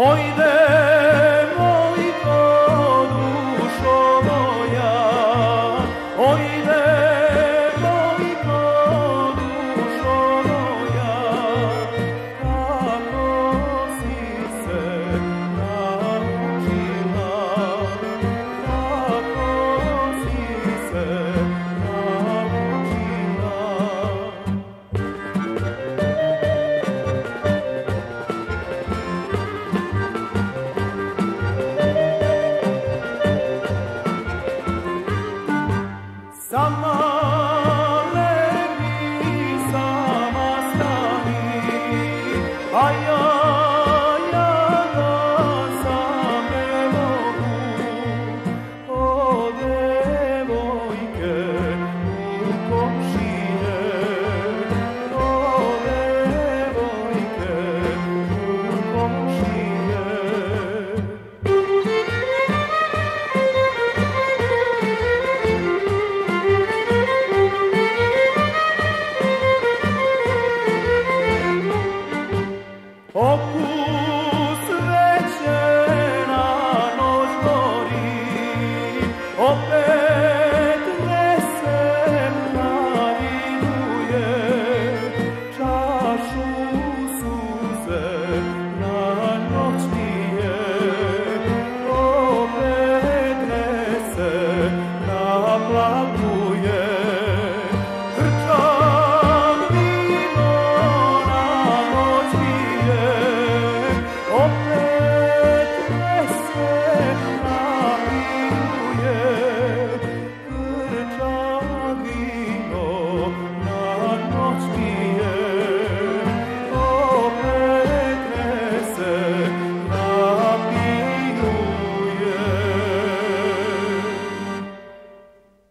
hoy de Summer. Oh,